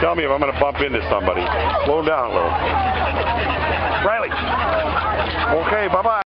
Tell me if I'm going to bump into somebody. Slow down a little. Riley. Okay, bye-bye.